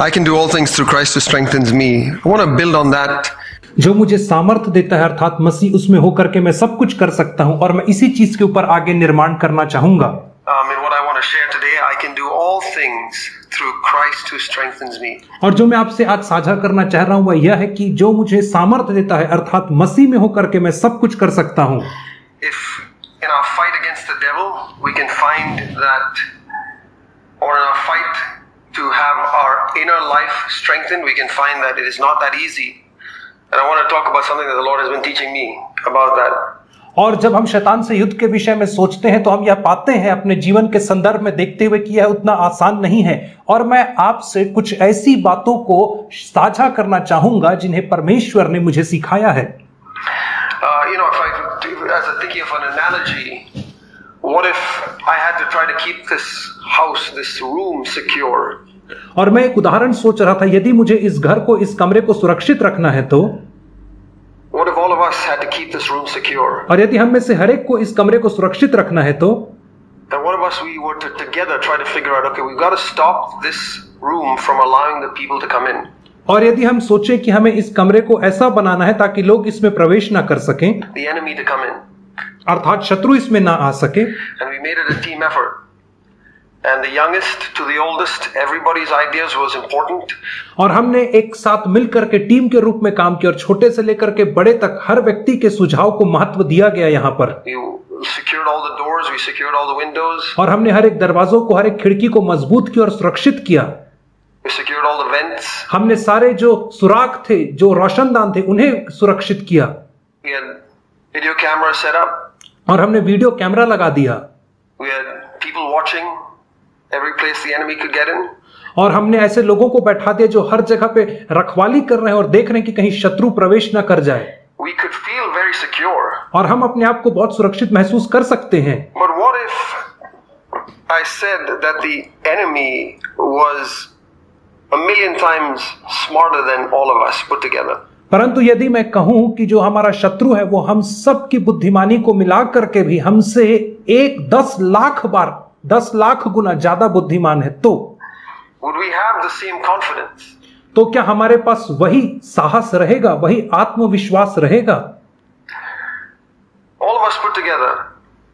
I can do all things through Christ who strengthens me. I want to build on that. जो मुझे सामर्थ्य देता है अर्थात मसीह उसमें होकर के मैं सब कुछ कर सकता हूँ और मैं इसी चीज़ के ऊपर आगे निर्माण करना चाहूँगा और जो मैं आपसे आज साझा करना चाह रहा हूँ वह यह है कि जो मुझे सामर्थ्य देता है अर्थात मसीह में होकर के मैं सब कुछ कर सकता हूँ if in fight against the devil we can find that और in fight to have our inner life strengthened, we can find that it is not that easy. And I want to talk about something that the Lord has been teaching me about that. और जब हम शैतान से युद्ध के विषय में सोचते हैं तो हम यह पाते हैं अपने जीवन के संदर्भ में देखते हुए कि यह उतना आसान नहीं है और मैं आपसे कुछ ऐसी बातों को साझा करना चाहूँगा जिन्हें परमेश्वर ने मुझे सिखाया है Uh, you know, if I, as I'm thinking of an analogy, what if I had to try to keep this house, this room secure? और मैं एक उदाहरण सोच रहा था यदि मुझे इस घर को इस कमरे को सुरक्षित रखना है तो What if all of us had to keep this room secure? और यदि हम में से हर एक को इस कमरे को सुरक्षित रखना है तो Then what if us we were to together try to figure out, okay, we've got to stop this room from allowing the people to come in. और यदि हम सोचें कि हमें इस कमरे को ऐसा बनाना है ताकि लोग इसमें प्रवेश ना कर सकें the enemy to come in. अर्थात शत्रु इसमें ना आ सके And we made it a team effort. And the youngest to the oldest, everybody's ideas was important. और हमने एक साथ मिलकर के टीम के रूप में काम किया और छोटे से लेकर के बड़े तक हर व्यक्ति के सुझाव को महत्व दिया गया यहाँ पर secured all the doors, we secured all the windows, और हमने हर एक दरवाजों को हर एक खिड़की को मज़बूत किया और सुरक्षित किया we secured all the vents. हमने सारे जो सुराख थे जो रोशनदान थे उन्हें सुरक्षित किया We had video cameras set up. और हमने वीडियो कैमरा लगा दिया। और हमने ऐसे लोगों को बैठा दिया जो हर जगह पे रखवाली कर रहे हैं और देख रहे हैं कि कहीं शत्रु प्रवेश न कर जाए। और हम अपने आप को बहुत सुरक्षित महसूस कर सकते हैं। परंतु यदि मैं कहूँ कि जो हमारा शत्रु है वो हम सब की बुद्धिमानी को मिला करके भी हमसे एक दस लाख बार दस लाख गुना ज़्यादा बुद्धिमान है तो confidence? तो क्या हमारे पास वही साहस रहेगा वही आत्मविश्वास रहेगा All of us put together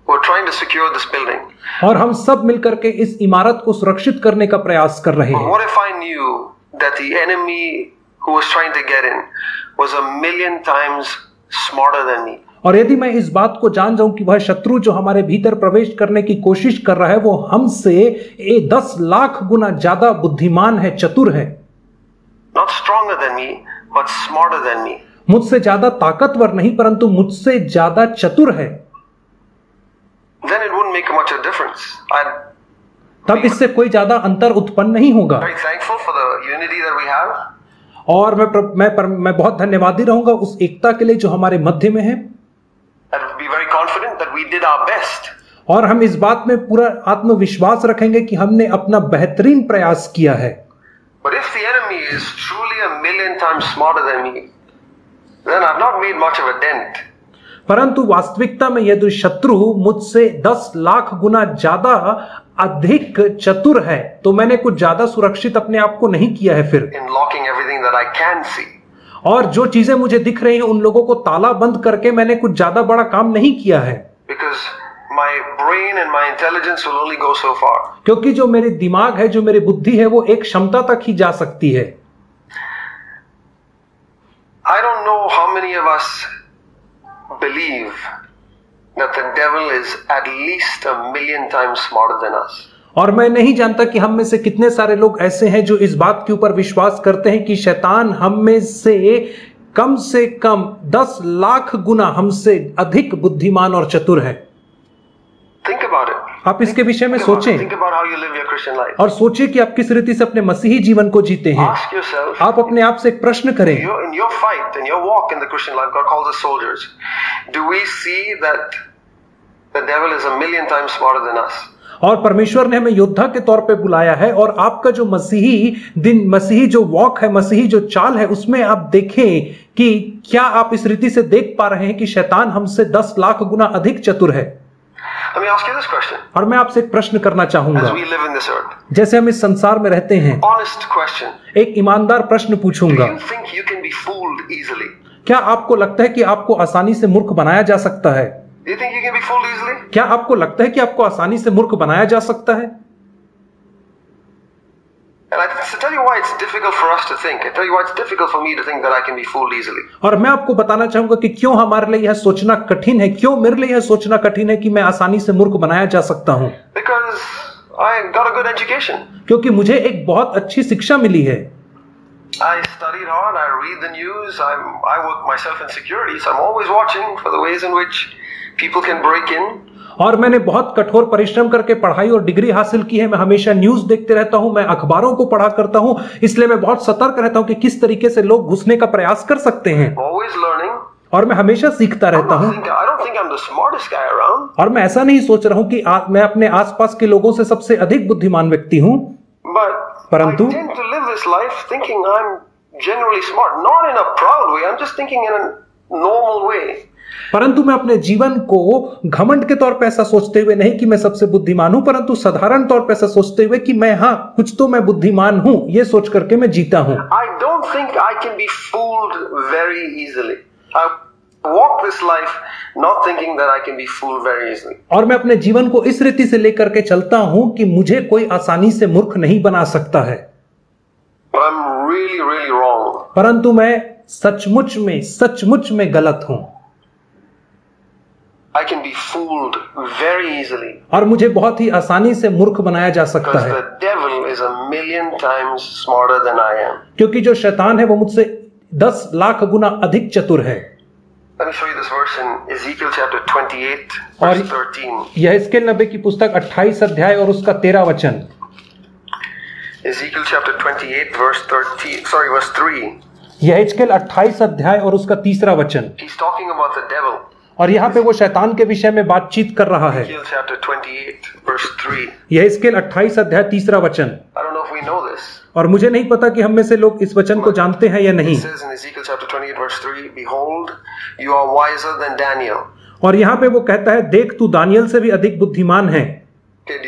were trying to secure this building. और हम सब मिलकर के इस इमारत को सुरक्षित करने का प्रयास कर रहे हैं what if I knew that the enemy who was trying to get in was a million times smarter than me? और यदि मैं इस बात को जान जाऊँ कि वह शत्रु जो हमारे भीतर प्रवेश करने की कोशिश कर रहा है वो हमसे ए दस लाख गुना ज़्यादा बुद्धिमान है चतुर है Not stronger than me, but smarter than me. मुझसे ज़्यादा ताकतवर नहीं परंतु मुझसे ज़्यादा चतुर है Then it wouldn't make much a difference. I'm तब इससे कोई ज़्यादा अंतर उत्पन्न नहीं होगा very thankful for the unity that we have. और मैं प्र, मैं पर, मैं बहुत धन्यवादी रहूँगा उस एकता के लिए जो हमारे मध्य में है। और हम इस बात में पूरा आत्मविश्वास रखेंगे कि हमने अपना बेहतरीन प्रयास किया है। परंतु वास्तविकता में यदि शत्रु मुझसे दस लाख गुना ज़्यादा अधिक चतुर है तो मैंने कुछ ज़्यादा सुरक्षित अपने आप को नहीं किया है फिर in locking everything that I can see. और जो चीज़ें मुझे दिख रही हैं उन लोगों को ताला बंद करके मैंने कुछ ज़्यादा बड़ा काम नहीं किया है Because my brain and my intelligence will only go so far. क्योंकि जो मेरे दिमाग है जो मेरी बुद्धि है वो एक क्षमता तक ही जा सकती है I don't know how many of us believe that the devil is at least a million times smarter than us. और मैं नहीं जानता कि हम में से कितने सारे लोग ऐसे हैं जो इस बात के ऊपर विश्वास करते हैं कि शैतान हम में से कम से कम दस लाख गुना हमसे अधिक बुद्धिमान और चतुर है Think about it. आप इसके विषय में सोचें। और सोचें कि आप किस रीति से अपने मसीही जीवन को जीते हैं। आप अपने आप से एक प्रश्न करें। और परमेश्वर ने हमें योद्धा के तौर पे बुलाया है और आपका जो मसीही दिन मसीही जो वॉक है मसीही जो चाल है उसमें आप देखें कि क्या आप इस रीति से देख पा रहे हैं कि शैतान हमसे दस लाख गुना अधिक चतुर है। और मैं आपसे एक प्रश्न करना चाहूँगा जैसे हम इस संसार में रहते हैं. एक ईमानदार प्रश्न पूछूँगा? क्या आपको लगता है कि आपको आसानी से मूर्ख बनाया जा सकता है? क्या आपको लगता है कि आपको आसानी से मूर्ख बनाया जा सकता है And I to tell you why it's difficult for us to think. I tell you why it's difficult for me to think that I can be fooled easily. और मैं आपको बताना चाहूँगा कि क्यों हमारे लिए यह सोचना कठिन है क्यों मेरे लिए यह सोचना कठिन है कि मैं आसानी से मूर्ख बनाया जा सकता हूँ Because I got a good education. क्योंकि मुझे एक बहुत अच्छी शिक्षा मिली है I studied hard. I read the news. I'm, I work myself in security, so I'm always watching for the ways in which people can break in. और मैंने बहुत कठोर परिश्रम करके पढ़ाई और डिग्री हासिल की है। मैं हमेशा न्यूज़ देखते रहता हूँ मैं अखबारों को पढ़ा करता हूँ इसलिए मैं बहुत सतर्क रहता हूँ कि किस तरीके से लोग घुसने का प्रयास कर सकते हैं। और मैं हमेशा सीखता रहता हूँ। और मैं ऐसा नहीं सोच रहा हूँ कि आ, मैं अपने आसपास के लोगों से सबसे अधिक बुद्धिमान व्यक्ति हूँ। परंतु- generally smart. Not in a proud way. I'm just thinking in a normal way. परंतु मैं अपने जीवन को घमंड के तौर पर ऐसा सोचते हुए नहीं कि मैं सबसे बुद्धिमान हूँ परंतु साधारण तौर पे ऐसा सोचते हुए कि मैं हाँ कुछ तो मैं बुद्धिमान हूँ ये सोच करके मैं जीता हूँ don't think I can be fooled very easily. I walk this life not thinking that I can be fooled very easily. और मैं अपने जीवन को इस रीति से लेकर के चलता हूँ कि मुझे कोई आसानी से मूर्ख नहीं बना सकता है really, really. परंतु मैं सचमुच में सचमुच में गलत हूँ। I can be fooled very easily और मुझे बहुत ही आसानी से मूर्ख बनाया जा सकता है। क्योंकि जो शैतान है वो मुझसे दस लाख गुना अधिक चतुर है। यह इसके नब्बे की पुस्तक 28 अध्याय और उसका तेरा वचन। Ezekiel यहल अट्ठाईस अध्याय और उसका तीसरा वचन। और यहाँ पे वो शैतान के विषय में बातचीत कर रहा है। यह स्केल अट्ठाईस अध्याय तीसरा वचन। और मुझे नहीं पता कि हम में से लोग इस वचन को जानते हैं या नहीं। और यहाँ पे वो कहता है देख तू दानियल से भी अधिक बुद्धिमान है। Okay,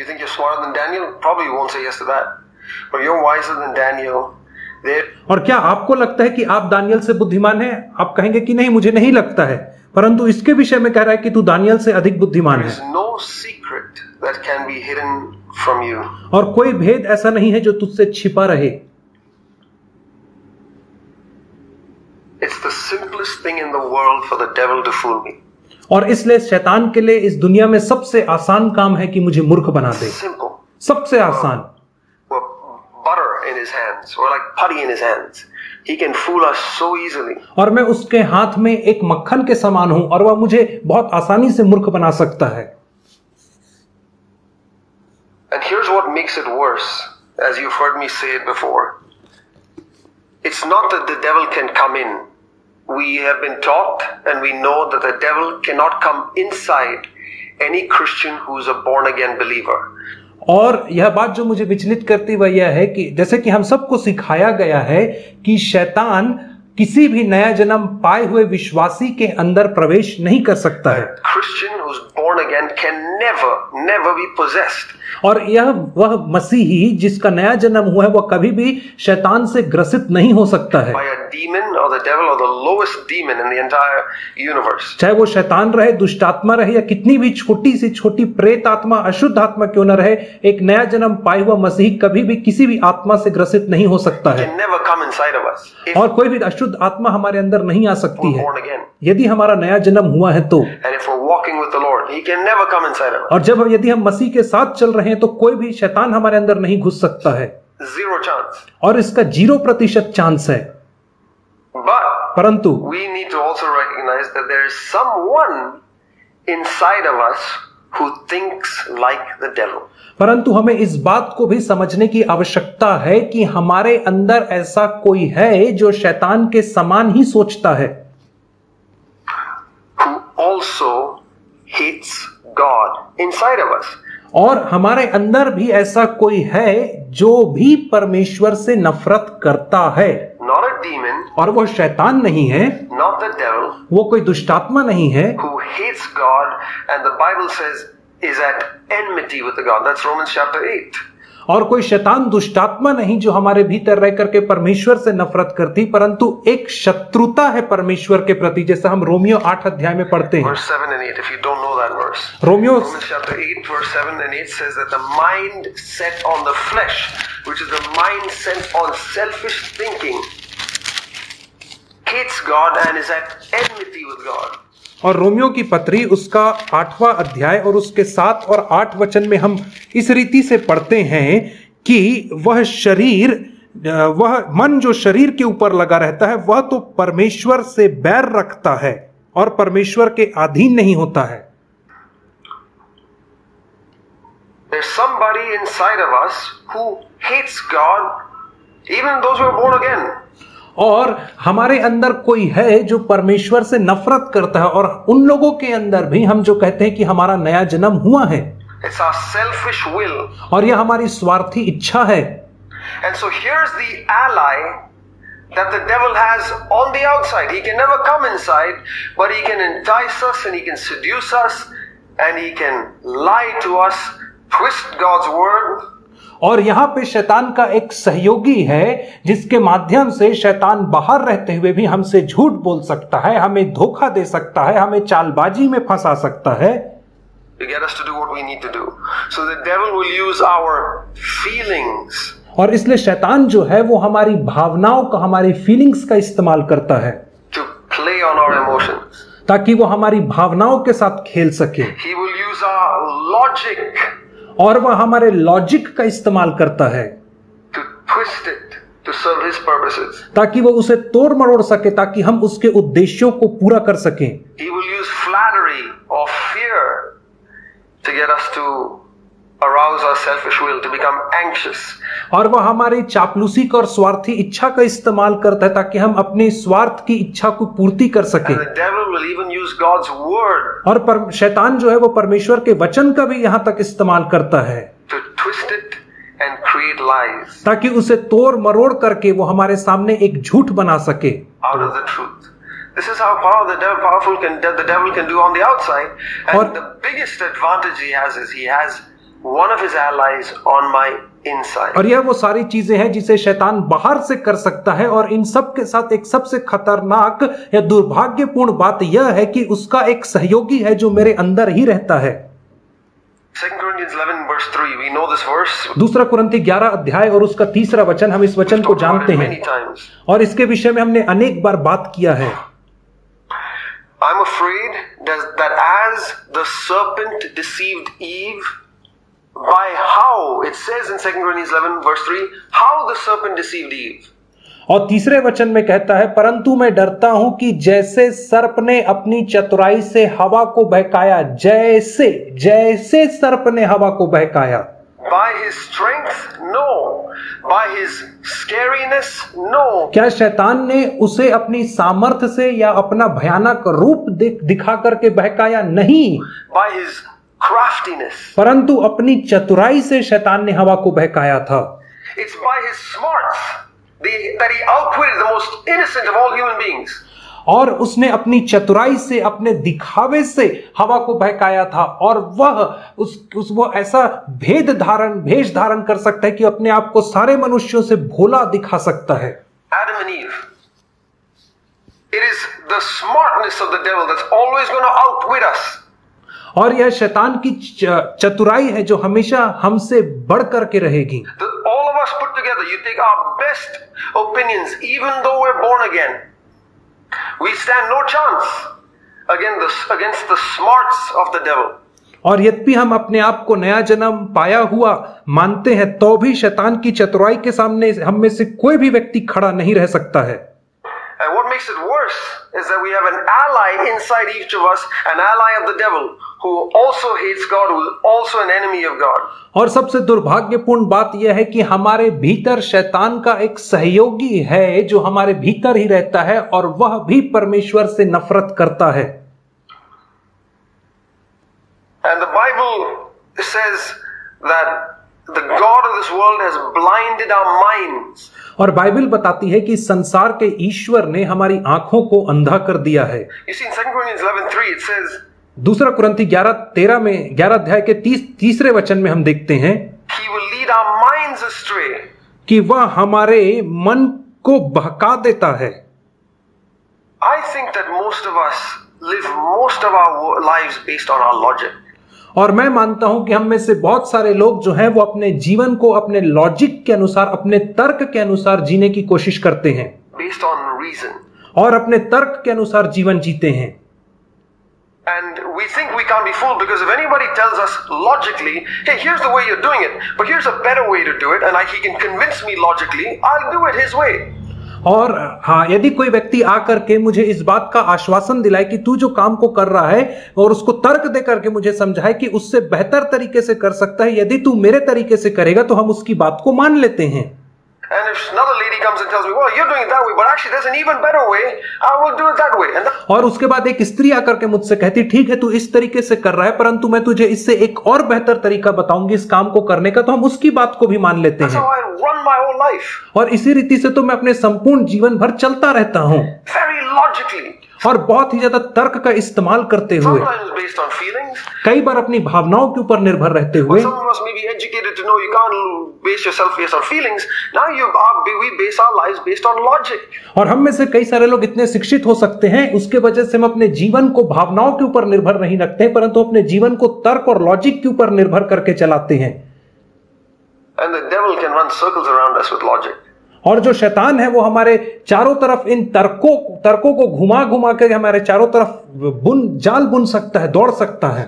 और क्या आपको लगता है कि आप दानियल से बुद्धिमान है आप कहेंगे कि नहीं मुझे नहीं लगता है परंतु इसके विषय में कह रहा है कि तू दानियल से अधिक बुद्धिमान है no secret that can be hidden from you. और कोई भेद ऐसा नहीं है जो तुझसे छिपा रहे It's the simplest thing in the world for the devil to fool me. और इसलिए शैतान के लिए इस दुनिया में सबसे आसान काम है कि मुझे मूर्ख बना दे Simple. सबसे आसान butter in his hands, or like putty in his hands. He can fool us so easily. और मैं उसके हाथ में एक मक्खन के समान हूं और वह मुझे बहुत आसानी से मूर्ख बना सकता है And here's what makes it worse, as you've heard me say it before. It's not that the devil can come in. We have been taught and we know that the devil cannot come inside any Christian who's a born again believer. और यह बात जो मुझे विचलित करती वह यह है कि जैसे कि हम सबको सिखाया गया है कि शैतान किसी भी नया जन्म पाए हुए विश्वासी के अंदर प्रवेश नहीं कर सकता है who's born again can never, never be possessed. और यह वह मसीही जिसका नया जन्म हुआ है वह कभी भी शैतान से ग्रसित नहीं हो सकता है. चाहे वो शैतान रहे दुष्ट आत्मा रहे या कितनी भी छोटी से छोटी प्रेत आत्मा अशुद्ध आत्मा क्यों न रहे एक नया जन्म पाए हुआ मसीह कभी भी किसी भी आत्मा से ग्रसित नहीं हो सकता है और कोई भी अशुद्ध शुद्ध आत्मा हमारे अंदर नहीं आ सकती है। यदि हमारा नया जन्म हुआ है तो। और जब यदि हम मसीह के साथ चल रहे हैं तो कोई भी शैतान हमारे अंदर नहीं घुस सकता है। ज़ीरो चांस और इसका ज़ीरो प्रतिशत चांस है। But परंतु we need to also recognise that is someone inside who thinks like the devil परंतु हमें इस बात को भी समझने की आवश्यकता है कि हमारे अंदर ऐसा कोई है जो शैतान के समान ही सोचता है। Also hates God inside of us. और हमारे अंदर भी ऐसा कोई है जो भी परमेश्वर से नफरत करता है। Not a demon, और वो शैतान नहीं है। Not the devil, वो कोई दुष्टात्मा नहीं है। Who hates God, and the Bible says is at enmity with God. That's Romans chapter 8. और कोई शैतान दुष्टात्मा नहीं जो हमारे भीतर रह करके परमेश्वर से नफरत करती परंतु एक शत्रुता है परमेश्वर के प्रति जैसा हम रोमियो आठ अध्याय में पढ़ते हैं Romeo mind flash set on selfish thinking और रोमियो की पत्री उसका आठवां अध्याय और उसके सात और आठ वचन में हम इस रीति से पढ़ते हैं कि वह शरीर वह मन जो शरीर के ऊपर लगा रहता है वह तो परमेश्वर से बैर रखता है और परमेश्वर के अधीन नहीं होता है somebody inside of us who hates God, even those who are born again. और हमारे अंदर कोई है जो परमेश्वर से नफरत करता है और उन लोगों के अंदर भी हम जो कहते हैं कि हमारा नया जन्म हुआ है It's our selfish will. और यह हमारी स्वार्थी इच्छा है And so here's the ally that the devil has on the outside. He can never come inside, but he can entice us and he can seduce us and he can lie to us, twist God's word. और यहाँ पे शैतान का एक सहयोगी है जिसके माध्यम से शैतान बाहर रहते हुए भी हमसे झूठ बोल सकता है हमें धोखा दे सकता है हमें चालबाजी में फंसा सकता है। To get us to do what we need to do. So the devil will use our feelings. और इसलिए शैतान जो है वो हमारी भावनाओं का हमारी फीलिंग्स का इस्तेमाल करता है। To play on our emotions. ताकि वो हमारी भावनाओं के साथ खेल सके। He will use our logic. और वह हमारे लॉजिक का इस्तेमाल करता है ताकि वो उसे तोड़ मरोड़ सके ताकि हम उसके उद्देश्यों को पूरा कर सकें। He will use flattery or fear to get arouse our selfish will, to become anxious. और वह हमारी चापलूसी और स्वार्थी इच्छा का इस्तेमाल करता है ताकि हम अपने स्वार्थ की इच्छा को पूर्ति कर सके और पर, शैतान जो है वो परमेश्वर के वचन का भी यहाँ तक इस्तेमाल करता है to twist it and create lies ताकि उसे तोड़ मरोड़ करके वो हमारे सामने एक झूठ बना सके. This is how power the devil powerful can the devil can do on the outside. And the biggest advantage he has is he has one of his allies on my inside. और यह वो सारी चीज़ें हैं जिसे शैतान बाहर से कर सकता है और इन सब के साथ एक सबसे खतरनाक या दुर्भाग्यपूर्ण बात यह है कि उसका एक सहयोगी है जो मेरे अंदर ही रहता है 2 Corinthians 11 verse 3, we know this verse. दूसरा कुरंती 11 अध्याय और उसका तीसरा वचन हम इस वचन को जानते हैं और इसके विषय में हमने अनेक बार बात किया है I'm afraid that as the serpent deceived Eve, by how, it says in 2 Corinthians 11 verse 3, how the serpent deceived Eve. और तीसरे वचन में कहता है परंतु मैं डरता हूँ कि जैसे सर्प ने अपनी चतुराई से हवा को बहकाया जैसे जैसे सर्प ने हवा को बहकाया By his strength? No. By his scariness? No. क्या शैतान ने उसे अपनी सामर्थ्य से या अपना भयानक रूप दिख- दिखा करके बहकाया नहीं By his craftiness. परंतु अपनी चतुराई से शैतान ने हवा को बहकाया था it's by his smarts that he outwitted the most innocent of all human beings और उसने अपनी चतुराई से अपने दिखावे से हवा को बहकाया था और वह उस, उस वो ऐसा भेद धारण भेष धारण कर सकता है कि अपने आप को सारे मनुष्यों से भोला दिखा सकता है Adam and Eve. It is the smartness of the. और यह शैतान की चतुराई है जो हमेशा हमसे बढ़ करके रहेगी। और यद्यपि हम अपने आप को नया जन्म पाया हुआ मानते हैं तो भी शैतान की चतुराई के सामने हम में से कोई भी व्यक्ति खड़ा नहीं रह सकता है। And what makes it worse is that we have an ally inside each of us an ally of the devil और सबसे दुर्भाग्यपूर्ण बात यह है कि हमारे भीतर शैतान का एक सहयोगी है जो हमारे भीतर ही रहता है और वह भी परमेश्वर से नफरत करता है। एंड द बाइबल और बाइबल बताती है कि संसार के ईश्वर ने हमारी आँखों को अंधा कर दिया है। दूसरा कुरंती ग्यारह तेरह में ग्यारह अध्याय के तीस तीसरे वचन में हम देखते हैं. कि वह हमारे मन को बहका देता है। Think that most of us live most of our wo- lives based on our logic. और मैं मानता हूँ कि हम में से बहुत सारे लोग जो हैं वो अपने जीवन को अपने लॉजिक के अनुसार अपने तर्क के अनुसार जीने की कोशिश करते हैं। बेस्ड ऑन रीजन और अपने तर्क के अनुसार जीवन जीते हैं। And we think we can't be fooled because if anybody tells us logically, hey, here's the way you're doing it, but here's a better way to do it, and I, he can convince me logically, I'll do it his way. और हाँ यदि कोई व्यक्ति आकर के मुझे इस बात का आश्वासन दिलाए कि तू जो काम को कर रहा है और उसको तर्क दे करके मुझे समझाए कि उससे बेहतर तरीके से कर सकता है यदि तू मेरे तरीके से करेगा तो हम उसकी बात को मान लेते हैं And if another lady comes and tells me, well, you're doing it that way, but actually there's an even better way, I will do it that way. And और उसके बाद एक स्त्री आकर के मुझसे कहती ठीक है तू इस तरीके से कर रहा है परंतु मैं तुझे इससे एक और बेहतर तरीका बताऊँगी इस काम को करने का तो हम उसकी बात को भी मान लेते हैं। और इसी रीति से तो मैं अपने संपूर्ण जीवन भर चलता रहता हूँ। और बहुत ही ज़्यादा तर्क का इस्तेमाल करते हुए कई बार अपनी भावनाओं के ऊपर निर्भर रहते हुए और हम में से कई सारे लोग इतने शिक्षित हो सकते हैं उसके वजह से हम अपने जीवन को भावनाओं के ऊपर निर्भर नहीं रखते परंतु अपने जीवन को तर्क और लॉजिक के ऊपर निर्भर करके चलाते हैं। और जो शैतान है वो हमारे चारों तरफ़ इन तर्कों तर्कों को घुमा घुमा कर हमारे चारों तरफ़ बुन जाल बुन सकता है दौड़ सकता है।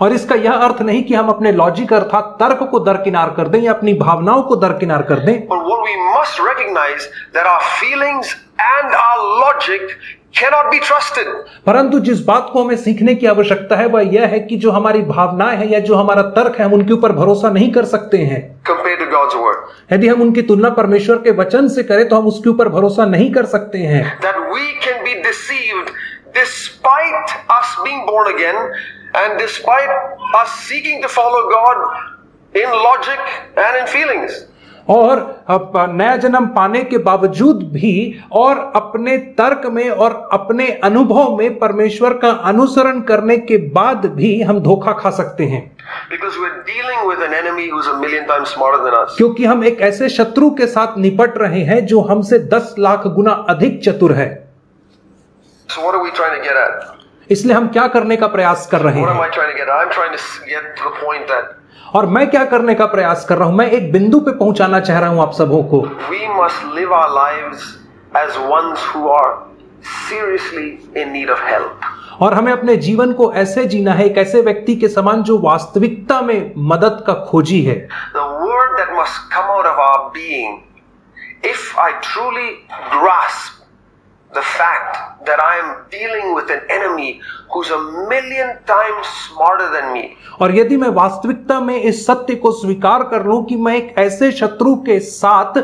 और इसका यह अर्थ नहीं कि हम अपने लॉजिक अर्थात तर्क को दरकिनार कर दें या अपनी भावनाओं को दरकिनार कर दें। We must recognise that our feelings and our logic cannot be trusted. परंतु जिस बात को हमें सीखने की आवश्यकता है वह यह है कि जो हमारी भावनाएँ हैं या जो हमारा तर्क है हम उनके ऊपर भरोसा नहीं कर सकते हैं compared to God's word. यदि हम उनकी तुलना परमेश्वर के वचन से करें तो हम उसके ऊपर भरोसा नहीं कर सकते हैं That we can be deceived despite us being born again and despite us seeking to follow God in logic and in feelings. और नया जन्म पाने के बावजूद भी और अपने तर्क में और अपने अनुभव में परमेश्वर का अनुसरण करने के बाद भी हम धोखा खा सकते हैं. क्योंकि हम एक ऐसे शत्रु के साथ निपट रहे हैं जो हमसे दस लाख गुना अधिक चतुर है So? इसलिए हम क्या करने का प्रयास कर रहे हैं और मैं क्या करने का प्रयास कर रहा हूँ? मैं एक बिंदु पे पहुंचाना चाह रहा हूँ आप सबको। We must live our live as ones are seriously in need of help और हमें अपने जीवन को ऐसे जीना है एक ऐसे व्यक्ति के समान जो वास्तविकता में मदद का खोजी है। Word must come out of our if I truly grasp the fact that I am dealing with an enemy who's a million times smarter than me, और यदि मैं वास्तविकता में इस सत्य को स्वीकार कर लूँ कि मैं एक ऐसे शत्रु के साथ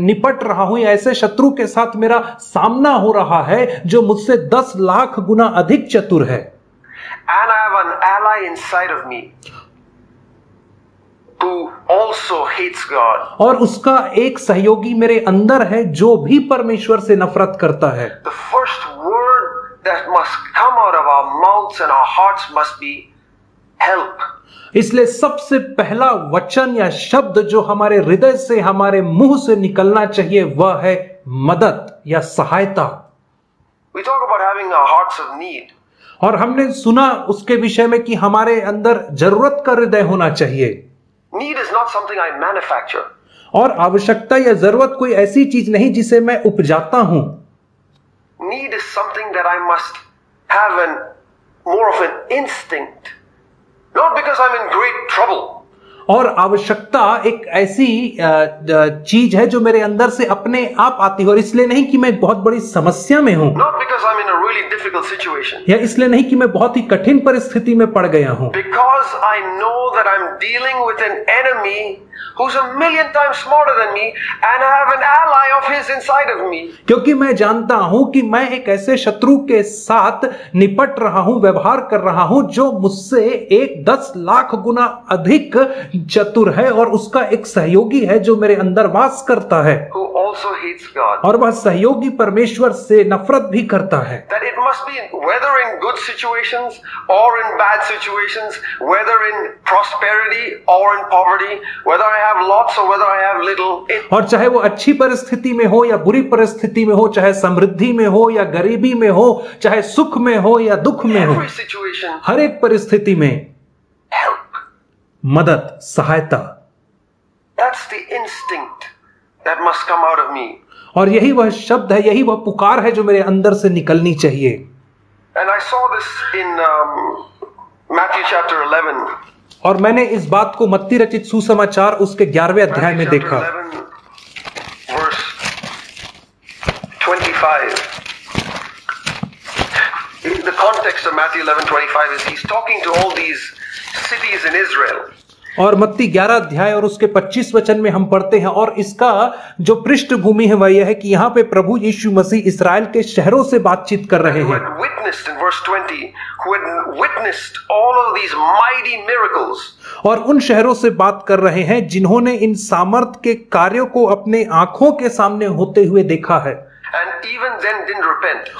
निपट रहा हूँ या ऐसे शत्रु के साथ मेरा सामना हो रहा है जो मुझसे दस लाख गुना अधिक चतुर है and I have an ally inside of me also hates God, और उसका एक सहयोगी मेरे अंदर है जो भी परमेश्वर से नफरत करता है the first word that must come out of our mouths and our hearts must be help. इसलिए सबसे पहला वचन या शब्द जो हमारे हृदय से हमारे मुँह से निकलना चाहिए वह है मदद या सहायता We talk about having our hearts of need. और हमने सुना उसके विषय में कि हमारे अंदर ज़रूरत का हृदय होना चाहिए need is not something I manufacture और आवश्यकता या ज़रूरत कोई ऐसी चीज़ नहीं जिसे मैं उपजाता हूँ। Need is something that I must have and more of an instinct not because I am in great trouble और आवश्यकता एक ऐसी चीज़ है जो मेरे अंदर से अपने आप आती है और इसलिए नहीं कि मैं बहुत बड़ी समस्या में हूँ। Really इसलिए नहीं कि मैं बहुत ही कठिन परिस्थिति में पड़ गया हूँ। Because I know that I am dealing with an enemy क्योंकि मैं जानता हूँ कि मैं एक ऐसे शत्रु के साथ निपट रहा हूँ व्यवहार कर रहा हूँ जो मुझसे एक दस लाख गुना अधिक चतुर है और उसका एक सहयोगी है जो मेरे अंदर वास करता है। और वह सहयोगी परमेश्वर से नफरत भी करता है। और चाहे वो अच्छी परिस्थिति में हो या बुरी परिस्थिति में हो चाहे समृद्धि में हो या गरीबी में हो चाहे सुख में हो या दुख में हो हर एक परिस्थिति में मदद सहायता That's the instinct that must come out of me. और यही वह शब्द है यही वह पुकार है जो मेरे अंदर से निकलनी चाहिए And I saw this in um, Matthew chapter 11. और मैंने इस बात को मत्ती रचित सुसमाचार उसके ग्यारहवें अध्याय में देखा 11, verse 25. The context of Matthew 11 25 is he's talking to all these cities in Israel. और मत्ती 11 अध्याय और उसके 25 वचन में हम पढ़ते हैं और इसका जो पृष्ठभूमि है वह यह है कि यहाँ पे प्रभु यीशु मसीह इसराइल के शहरों से बातचीत कर रहे हैं had witnessed in verse 20, who had witnessed all of these mighty miracles. और उन शहरों से बात कर रहे हैं जिन्होंने इन सामर्थ के कार्यों को अपने आँखों के सामने होते हुए देखा है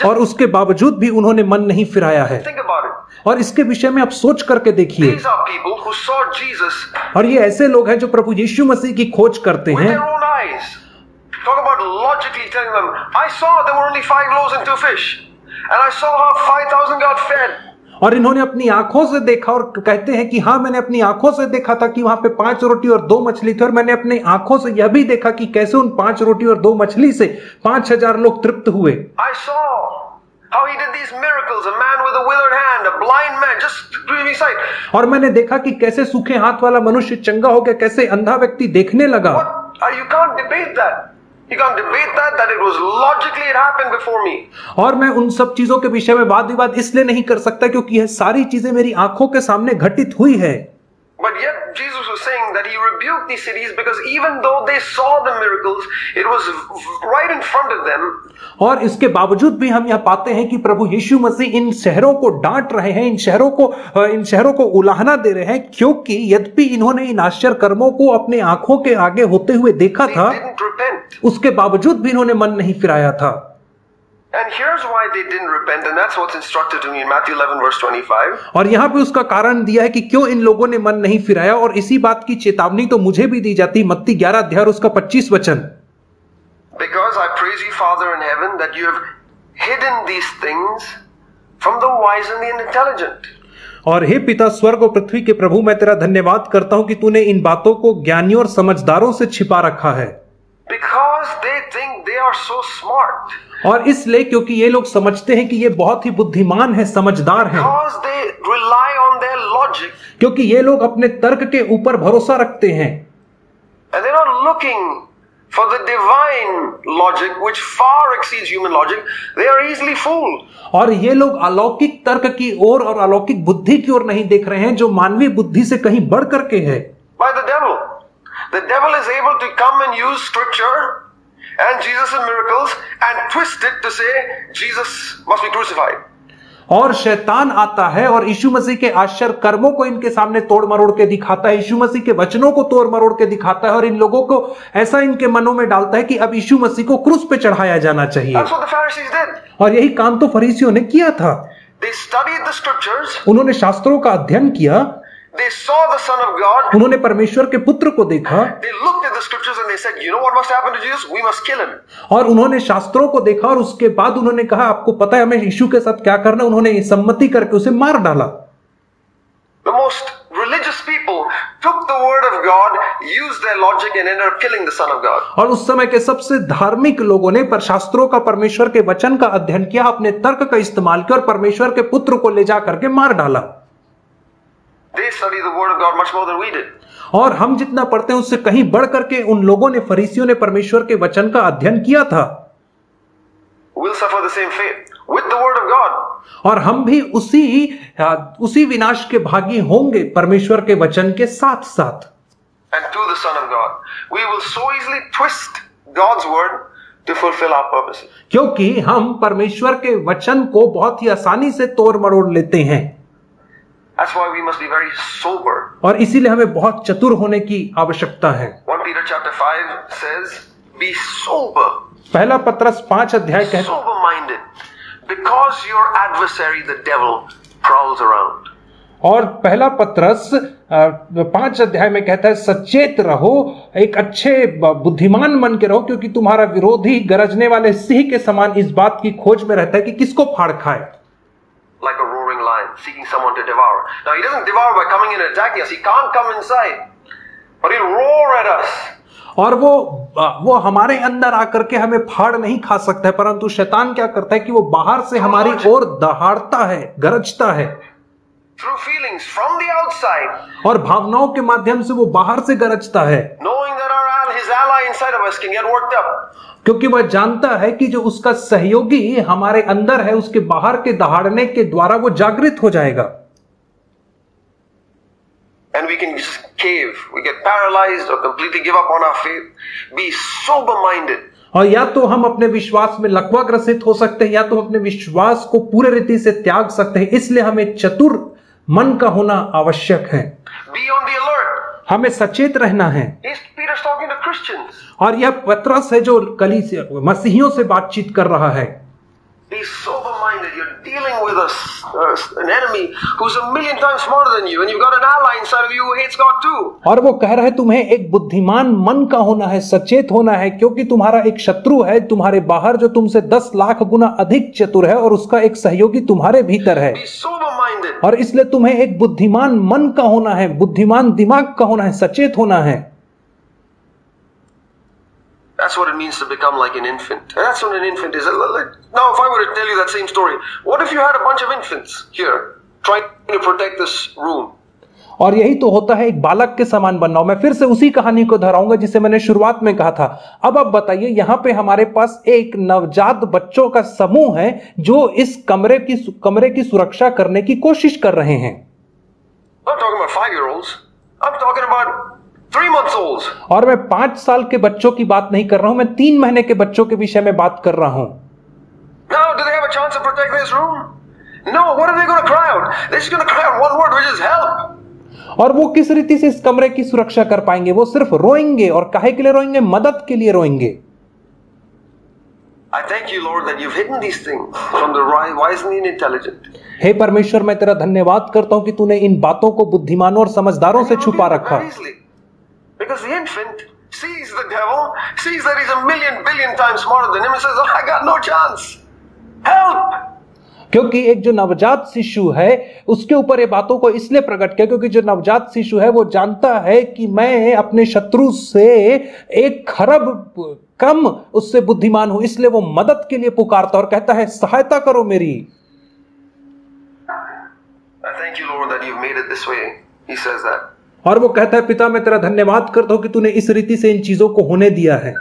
और उसके बावजूद भी उन्होंने मन नहीं फिराया है। और इसके विषय में आप सोच करके देखिए। और ये ऐसे लोग हैं जो प्रभु यीशु मसीह की खोज करते हैं। And I saw how 5,000 got fed. और इन्होंने अपनी आँखों से देखा और कहते हैं कि हाँ मैंने अपनी आँखों से देखा था कि वहाँ पे पाँच रोटी और दो मछली थी और मैंने अपनी आँखों से यह भी देखा कि कैसे उन पाँच रोटी और दो मछली से पाँच हज़ार लोग तृप्त हुए how he did these miracles. A man with a withered hand, a blind man, just giving sight. और मैंने देखा कि कैसे सूखे हाथ वाला मनुष्य चंगा हो गया कैसे अंधा व्यक्ति देखने लगा What? Uh, you can't debate that. और मैं उन सब चीज़ों के विषय में वाद विवाद इसलिए नहीं कर सकता क्योंकि यह सारी चीज़ें मेरी आँखों के सामने घटित हुई है। और इसके बावजूद भी हम यह पाते हैं कि प्रभु यीशु मसीह इन शहरों को डांट रहे हैं इन शहरों को इन शहरों को उलाहना दे रहे हैं क्योंकि यद्यपि इन्होंने इन आश्चर्य कर्मों को अपने आँखों के आगे होते हुए देखा था. उसके बावजूद भी इन्होंने मन नहीं फिराया था And here's why they didn't repent, and that's what's instructed to me in Matthew 11, verse 25. और यहाँ पे उसका कारण दिया है कि क्यों इन लोगों ने मन नहीं फिराया और इसी बात की चेतावनी तो मुझे भी दी जाती मत्ती ग्यारह अध्याय उसका पच्चीस वचन Because I praise you, Father in heaven, that you have hidden these things from the wise and the intelligent. और हे पिता स्वर्ग और पृथ्वी के प्रभु मैं तेरा धन्यवाद करता हूँ कि तूने इन बातों को ज्ञानियों और समझदारों से छिपा रखा है और इसलिए क्योंकि ये लोग समझते हैं कि ये बहुत ही बुद्धिमान है समझदार है। क्योंकि ये लोग अपने तर्क के ऊपर भरोसा रखते हैं। And they are looking for the divine logic which far exceeds human logic और ये लोग अलौकिक तर्क की ओर और अलौकिक बुद्धि की ओर नहीं देख रहे हैं जो मानवीय बुद्धि से कहीं बढ़ करके है। By the develop the devil is able to come and use scripture and Jesus' miracles and twist it to say Jesus must be crucified. और शैतान आता है और यीशु मसीह के आश्चर्य कर्मों को इनके सामने तोड़ मरोड़ के दिखाता है। यीशु मसीह के वचनों को तोड़ मरोड़ के दिखाता है और इन लोगों को ऐसा इनके मनों में डालता है कि अब यीशु मसीह को क्रूस पे चढ़ाया जाना चाहिए। और यही काम तो फरीसियों ने किया था। उन्होंने शास्त्रों का अध्ययन किया। उन्होंने परमेश्वर के पुत्र को देखा। और उन्होंने शास्त्रों को देखा और उसके बाद उन्होंने कहा आपको पता है हमें यीशु के साथ क्या करना उन्होंने सम्मति करके उसे मार डाला। और उस समय के सबसे धार्मिक लोगों ने पर शास्त्रों का परमेश्वर के वचन का अध्ययन किया अपने तर्क का इस्तेमाल किया और परमेश्वर के पुत्र को ले जाकर के मार डाला. और हम जितना पढ़ते हैं उससे कहीं बढ़ करके उन लोगों ने फरीसियों ने परमेश्वर के वचन का अध्ययन किया था। We'll और हम भी उसी हाँ, उसी विनाश के भागी होंगे परमेश्वर के वचन के साथ साथ क्योंकि हम परमेश्वर के वचन को बहुत ही आसानी से तोड़ मरोड़ लेते हैं। That's why we must be very sober. और इसीलिए हमें बहुत चतुर होने की आवश्यकता है 1 Peter chapter 5 says, be sober, पहला पत्रस पाँच अध्याय कहता sober minded, because your adversary, the devil, prowls around. और पहला पत्रस पाँच अध्याय में कहता है सचेत रहो एक अच्छे बुद्धिमान मन के रहो क्योंकि तुम्हारा विरोधी गरजने वाले सिंह के समान इस बात की खोज में रहता है कि किसको फाड़ खाए like a seeking someone to devour. Now, he doesn't devour by coming in and attacking us. He can't come inside, but he'll roar at us. और वो वो हमारे अंदर आकर के हमें फाड़ नहीं खा सकता है परंतु शैतान क्या करता है कि वो बाहर से हमारी ओर दहाड़ता है गरजता है Through feelings from the outside, और भावनाओं के माध्यम से वो बाहर से गरजता है knowing that our his ally inside of us can get worked up. क्योंकि वह जानता है कि जो उसका सहयोगी हमारे अंदर है उसके बाहर के दहाड़ने के द्वारा वो जागृत हो जाएगा And we can just cave. We get paralyzed or completely give up on our faith. Be sober minded. और या तो हम अपने विश्वास में लकवा ग्रसित हो सकते हैं या तो अपने विश्वास को पूरे रीति से त्याग सकते हैं इसलिए हमें चतुर मन का होना आवश्यक है Be on the. हमें सचेत रहना है। और यह पत्रस है जो कली से मसीहियों से बातचीत कर रहा है। और वो कह रहा है तुम्हें एक बुद्धिमान मन का होना है सचेत होना है क्योंकि तुम्हारा एक शत्रु है तुम्हारे बाहर जो तुमसे दस लाख गुना अधिक चतुर है और उसका एक सहयोगी तुम्हारे भीतर है। और इसलिए तुम्हें एक बुद्धिमान मन का होना है बुद्धिमान दिमाग का होना है सचेत होना है That's what it means to become like an infant. And that's what an infant is. Now, if I were to tell you that same story, what if you had a bunch of infants here trying to protect this room? और यही तो होता है एक बालक के समान बनना मैं फिर से उसी कहानी को दोहराऊँगा जिसे मैंने शुरुआत में कहा था। अब आप बताइए यहाँ पे हमारे पास एक नवजात बच्चों का समूह है जो इस कमरे की कमरे की सुरक्षा करने की कोशिश कर रहे हैं. और मैं पाँच साल के बच्चों की बात नहीं कर रहा हूँ मैं तीन महीने के बच्चों के विषय में बात कर रहा हूँ। और वो किस रीति से इस कमरे की सुरक्षा कर पाएँगे वो सिर्फ़ रोएँगे और काहे के लिए रोएँगे मदद के लिए रोएँगे I thank you, Lord, that you've hidden these things from the wise and intelligent. हे परमेश्वर मैं तेरा धन्यवाद करता हूँ कि तूने इन बातों को बुद्धिमानों और समझदारों से छुपा रखा. Because the infant sees the devil, sees that he's a million billion times smarter than him, and says, oh, I got no chance. Help! क्योंकि एक जो नवजात शिशु है उसके ऊपर ये बातों को इसलिए प्रकट किया क्योंकि जो नवजात शिशु है वो जानता है कि मैं अपने शत्रु से एक खरब कम उससे बुद्धिमान हूँ इसलिए वो मदद के लिए पुकारता और कहता है सहायता करो मेरी thank you, Lord, that you've made it this way. He says that. और वो कहता है पिता मैं तेरा धन्यवाद करता हूँ कि तूने इस रीति से इन चीज़ों को होने दिया है.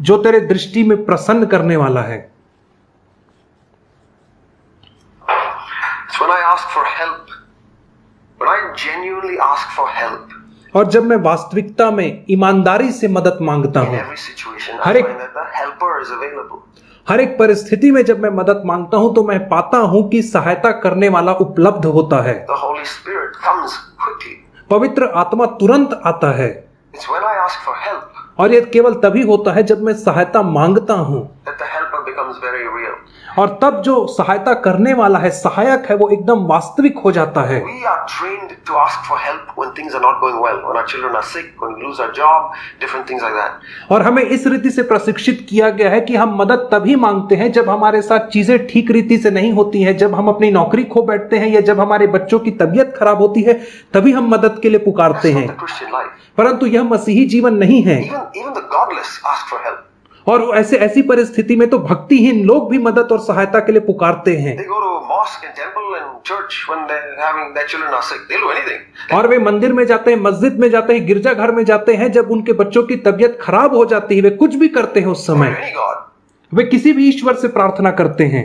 जो तेरे दृष्टि में प्रसन्न करने वाला है It's when I ask for help. But I genuinely ask for help. और जब मैं वास्तविकता में ईमानदारी से मदद माँगता हूँ हर एक हर एक परिस्थिति में जब मैं मदद माँगता हूँ तो मैं पाता हूँ कि सहायता करने वाला उपलब्ध होता है। पवित्र आत्मा तुरंत आता है। और यह केवल तभी होता है जब मैं सहायता माँगता हूँ। और तब जो सहायता करने वाला है सहायक है वो एकदम वास्तविक हो जाता है। और हमें इस रीति से प्रशिक्षित किया गया है कि हम मदद तभी मांगते हैं जब हमारे साथ चीज़ें ठीक रीति से नहीं होती है जब हम अपनी नौकरी खो बैठते हैं या जब हमारे बच्चों की तबियत खराब होती है तभी हम मदद के लिए पुकारते हैं। परंतु यह मसीही जीवन नहीं है। और ऐसे ऐसी परिस्थिति में तो भक्ति ही लोग भी मदद और सहायता के लिए पुकारते हैं। और वे मंदिर में जाते हैं मस्जिद में जाते हैं गिरजाघर में जाते हैं जब उनके बच्चों की तबियत खराब हो जाती है वे कुछ भी करते हैं उस समय। वे किसी भी ईश्वर से प्रार्थना करते हैं।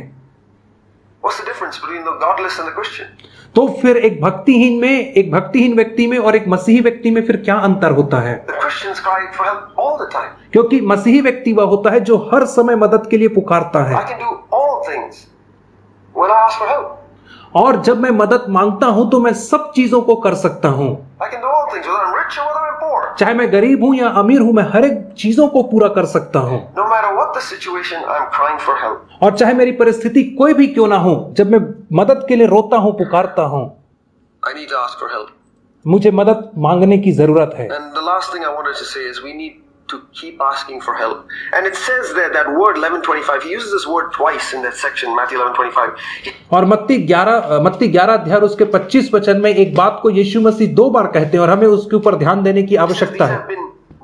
तो फिर एक भक्तिहीन में एक भक्तिहीन व्यक्ति में और एक मसीही व्यक्ति में फिर क्या अंतर होता है. क्योंकि मसीही व्यक्ति वह होता है जो हर समय मदद के लिए पुकारता है. और जब मैं मदद माँगता हूँ तो मैं सब चीज़ों को कर सकता हूँ. चाहे मैं गरीब हूँ या अमीर हूँ मैं हर एक चीज़ों को पूरा कर सकता हूँ No situation. और चाहे मेरी परिस्थिति कोई भी क्यों ना हो जब मैं मदद के लिए रोता हूँ पुकारता हूँ. मुझे मदद मांगने की ज़रूरत है to keep asking for help. And it says there that word 1125. He uses this word twice in that section, Matthew 1125. और मत्ती 11 मत्ती 11 अध्याय उसके 25 वचन में एक बात को यीशु मसीह दो बार कहते हैं और हमें उसके ऊपर ध्यान देने की आवश्यकता है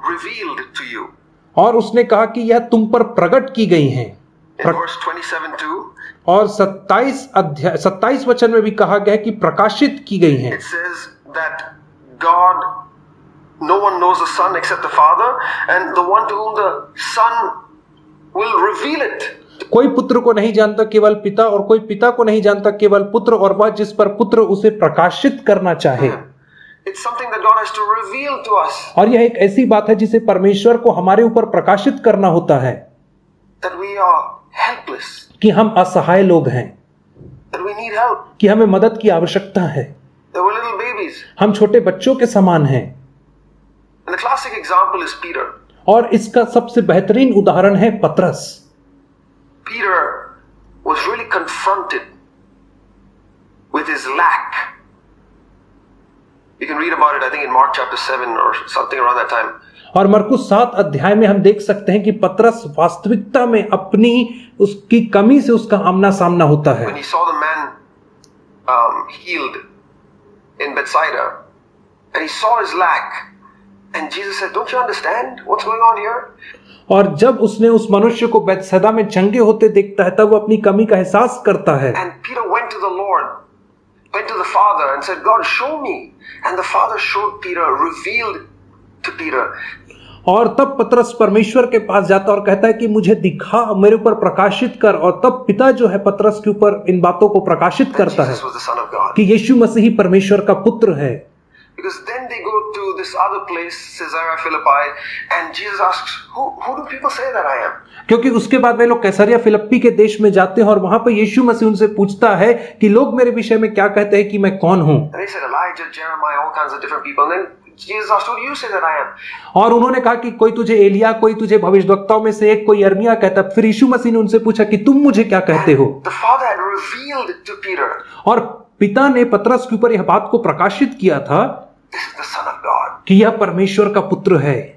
revealed to you. और उसने कहा कि यह तुम पर प्रकट की गई हैं। In 27 2, और 27 अध्याय 27 वचन में भी कहा गया है कि प्रकाशित की गई हैं। no one knows the Son except the Father, and the one to whom the Son will reveal it. कोई पुत्र को नहीं जानता केवल पिता और कोई पिता को नहीं जानता केवल पुत्र और वह जिस पर पुत्र उसे प्रकाशित करना चाहे। It's और यह एक ऐसी बात है जिसे परमेश्वर को हमारे ऊपर प्रकाशित करना होता है that we are helpless, कि हम असहाय लोग हैं that we need help, कि हमें मदद की आवश्यकता है. हम छोटे बच्चों के समान हैं And the classic example is Peter. और इसका सबसे बेहतरीन उदाहरण है पतरस Peter was really confronted with his lack. और मरकुस सात अध्याय में हम देख सकते हैं कि पतरस वास्तविकता में अपनी उसकी कमी से उसका आमना सामना होता है। और जब उसने उस मनुष्य को बेतसदा में चंगे होते देखता है तब वो अपनी कमी का एहसास करता है. Went to the Father, and said, God, show me. And the Father showed Peter, revealed to Peter. और तब पतरस परमेश्वर के पास जाता और कहता है कि मुझे दिखा मेरे ऊपर प्रकाशित कर और तब पिता जो है पतरस के ऊपर इन बातों को प्रकाशित करता है. कि यीशु मसीह परमेश्वर का पुत्र है Because then they go to this other place, Caesarea Philippi, and Jesus asks, who, who do people say that I am? क्योंकि उसके बाद वे लोग कैसरिया फिलिप्पी के देश में जाते हैं और वहाँ पर यीशु मसीह उनसे पूछता है कि लोग मेरे विषय में क्या कहते हैं कि मैं कौन हूँ? और उन्होंने कहा कि कोई तुझे एलिया कोई तुझे भविष्यवक्ताओं में से एक कोई अरमिया कहता फिर यीशु मसीह ने उनसे पूछा कि तुम मुझे क्या कहते हो? और पिता ने पतरस के ऊपर यह बात को प्रकाशित किया था. कि यह परमेश्वर का पुत्र है।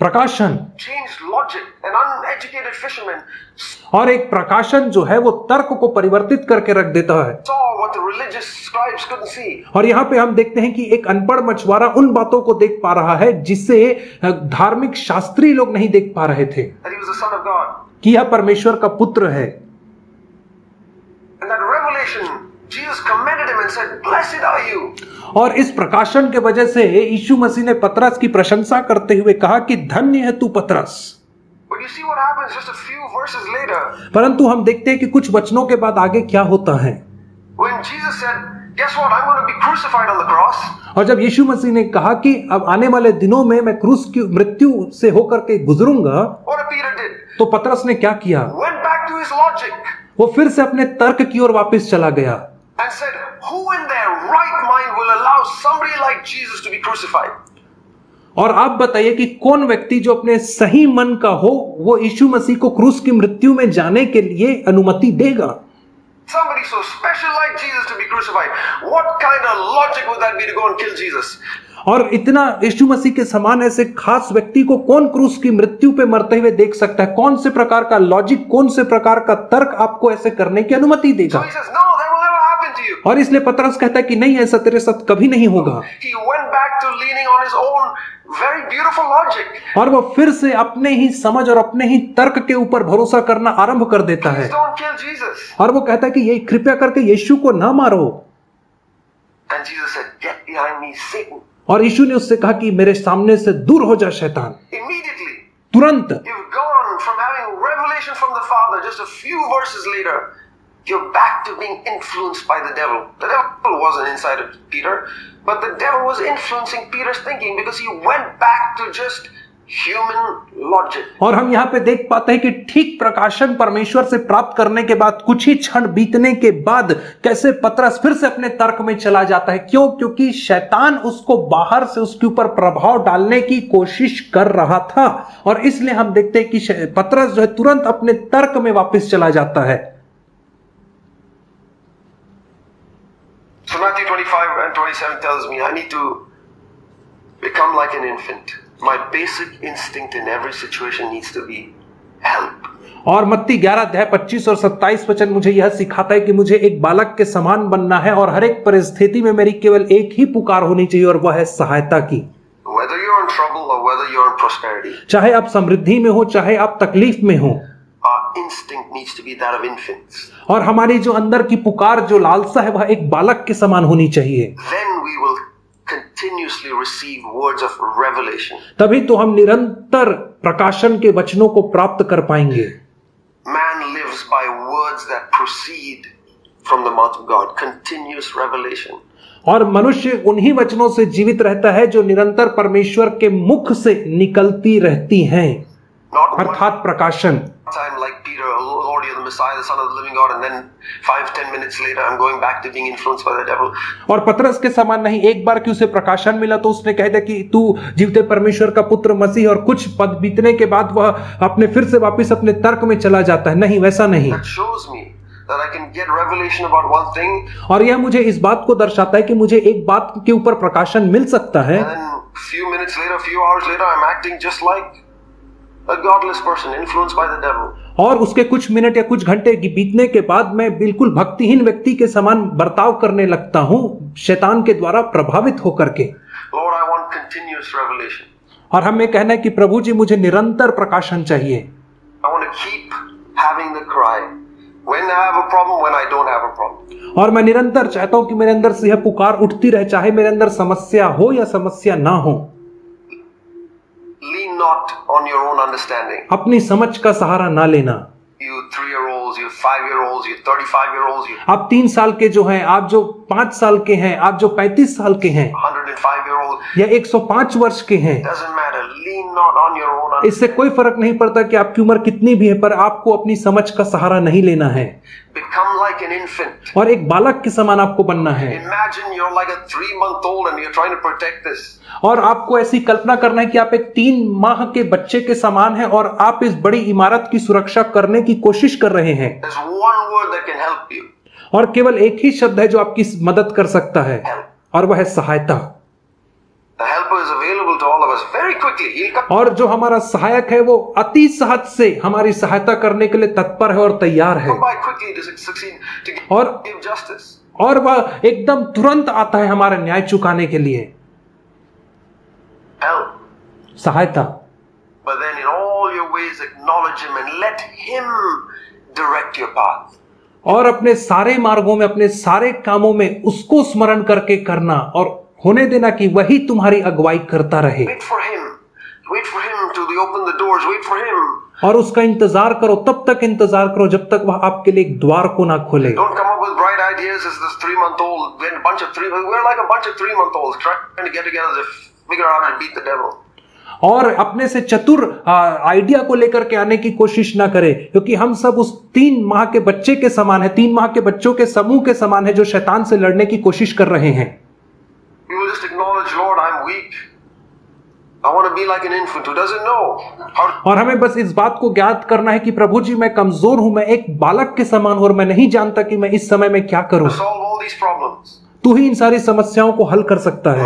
प्रकाशन। और एक प्रकाशन जो है वो तर्क को परिवर्तित करके रख देता है. और यहाँ पे हम देखते हैं कि एक अनपढ़ मछुआरा उन बातों को देख पा रहा है जिसे धार्मिक शास्त्री लोग नहीं देख पा रहे थे। That he was the Son of God. कि यह परमेश्वर का पुत्र है। और इस प्रकाशन के वजह से यीशु मसीह ने पतरस की प्रशंसा करते हुए कहा कि धन्य है तू पतरस। परंतु हम देखते हैं कि कुछ वचनों के बाद आगे क्या होता है। और जब यीशु मसीह ने कहा कि अब आने वाले दिनों में मैं क्रूस की मृत्यु से होकर के गुजरूँगा तो पतरस ने क्या किया? वो फिर से अपने तर्क की ओर वापस चला गया। said, allow somebody like Jesus to be crucified? और आप बताइए कि कौन व्यक्ति जो अपने सही मन का हो वो यीशु मसीह को क्रूस की मृत्यु में जाने के लिए अनुमति देगा Somebody so special like Jesus to be crucified. What kind of logic would that be to go and kill Jesus? और इतना यीशु मसीह के समान ऐसे खास व्यक्ति को कौन क्रूस की मृत्यु पे मरते हुए देख सकता है कौन से प्रकार का लॉजिक कौन से प्रकार का तर्क आपको ऐसे करने की अनुमति देगा he और इसलिए पतरस कहता है कि नहीं ऐसा तेरे साथ कभी नहीं होगा। और वो फिर से अपने ही समझ और अपने ही तर्क के ऊपर भरोसा करना आरंभ कर देता है। और वो कहता है कि ये कृपया करके यीशु को ना मारो। और यीशु ने उससे कहा कि मेरे सामने से दूर हो जा शैतान। तुरंत। You're back to being influenced by the devil. The devil wasn't inside of Peter, but the devil was influencing Peter's thinking because he went back to just human logic. और हम यहाँ पे देख पाते हैं कि ठीक प्रकाशन परमेश्वर से प्राप्त करने के बाद कुछ ही क्षण बीतने के बाद कैसे पतरस फिर से अपने तर्क में चला जाता है क्यों क्योंकि शैतान उसको बाहर से उसके ऊपर प्रभाव डालने की कोशिश कर रहा था और इसलिए हम देखते हैं कि पतरस जो है तुरंत अपने तर्क में वापस चला जाता है So Matthew 25 and 27 tells me I need to become like an infant. My basic instinct in every situation needs to be help. और मत्ती 11 अध्याय 25 और 27 वचन मुझे यह सिखाता है कि मुझे एक बालक के समान बनना है और हर एक परिस्थिति में मेरी केवल एक ही पुकार होनी चाहिए और वह है सहायता की चाहे आप समृद्धि में हो चाहे आप तकलीफ़ में हो instinct needs to be that of infants और हमारी जो अंदर की पुकार जो लालसा है वह एक बालक के समान होनी चाहिए। Then we will continuously receive words of revelation. तभी तो हम निरंतर प्रकाशन के वचनों को प्राप्त कर पाएँगे। Man lives by words that proceed from the mouth of god. Continuous revelation. और मनुष्य उन्हीं वचनों से जीवित रहता है जो निरंतर परमेश्वर के मुख से निकलती रहती हैं। अर्थात प्रकाशन. Time like Peter, "Oh, Lord, you're the Messiah, the Son of the living God, and then five, ten minutes later, I'm going back to being influenced by the devil. और पतरस के समान नहीं एक बार कि उसे प्रकाशन मिला तो उसने कह दिया कि तू जीवते परमेश्वर का पुत्र मसीह और कुछ पद बीतने के बाद वह अपने फिर से वापस अपने तर्क में चला जाता है नहीं वैसा नहीं That shows me that I can get revelation about one thing, और यह मुझे इस बात को दर्शाता है कि मुझे एक बात के ऊपर प्रकाशन मिल सकता है and then few minutes later, few hours later, I'm acting just like और उसके कुछ मिनट या कुछ घंटे की बीतने के बाद मैं बिल्कुल भक्तिहीन व्यक्ति के समान बर्ताव करने लगता हूँ शैतान के द्वारा प्रभावित होकर के। Lord, I want continuous revelation. और हमें कहना है कि प्रभु जी मुझे निरंतर प्रकाशन चाहिए। Problem. और मैं निरंतर चाहता हूँ कि मेरे अंदर से यह पुकार उठती रहे चाहे मेरे अंदर समस्या हो या समस्या ना हो। Not on your own understanding. अपनी समझ का सहारा ना लेना आप तीन साल के जो हैं आप जो पाँच साल के हैं आप जो पैंतीस साल के हैं या एक सौ पाँच वर्ष के हैं इससे कोई फ़र्क नहीं पड़ता कि आपकी उम्र कितनी भी है पर आपको अपनी समझ का सहारा नहीं लेना है। और एक बालक के समान आपको बनना है। और आपको ऐसी कल्पना करना है कि आप एक तीन माह के बच्चे के समान हैं और आप इस बड़ी इमारत की सुरक्षा करने की कोशिश कर रहे हैं। और केवल एक ही शब्द है जो आपकी मदद कर सकता है और वह है सहायता। और जो हमारा सहायक है वो अति सहज से हमारी सहायता करने के लिए तत्पर है और तैयार है। और और वह एकदम तुरंत आता है हमारा न्याय चुकाने के लिए। सहायता। All your ways acknowledge him and let him direct your path. और अपने सारे मार्गों में अपने सारे कामों में उसको स्मरण करके करना और होने देना कि वही तुम्हारी अगुवाई करता रहे Wait for him. Wait for him to the open the doors. Wait for him. और उसका इंतज़ार करो तब तक इंतज़ार करो जब तक वह आपके लिए एक द्वार को ना खोले Don't come up with bright ideas as this three month old. We're a bunch of three. We're like a bunch of three month olds trying to get together to figure out how to beat the devil. और अपने से चतुर idea को लेकर के आने की कोशिश ना करें क्योंकि हम सब उस तीन माह के बच्चे के समान है तीन माह के बच्चों के समूह के समान है जो शैतान से लड़ने की कोशिश कर रहे हैं। Like और हमें बस इस बात को ज्ञात करना है कि प्रभु जी मैं कमज़ोर हूँ मैं एक बालक के समान हूँ और मैं नहीं जानता कि मैं इस समय में क्या करूँ। तू ही इन सारी समस्याओं को हल कर सकता है।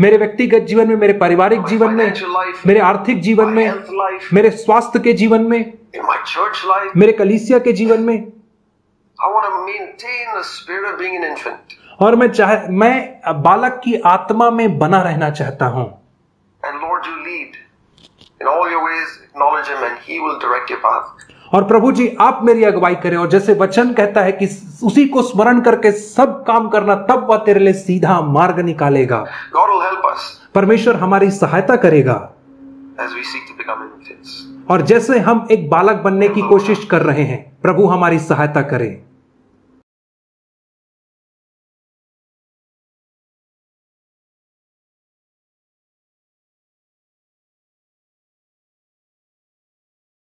मेरे व्यक्तिगत जीवन में मेरे पारिवारिक जीवन में मेरे आर्थिक जीवन में मेरे स्वास्थ्य के जीवन में मेरे कलीसिया के जीवन में। और मैं चाह मैं बालक की आत्मा में बना रहना चाहता हूँ। And Lord, ways. और प्रभु जी आप मेरी अगुवाई करें और जैसे वचन कहता है कि उसी को स्मरण करके सब काम करना तब वह तेरे लिए सीधा मार्ग निकालेगा। परमेश्वर हमारी सहायता करेगा। as we seek to become infants. और जैसे हम एक बालक बनने की कोशिश कर रहे हैं प्रभु हमारी सहायता करें।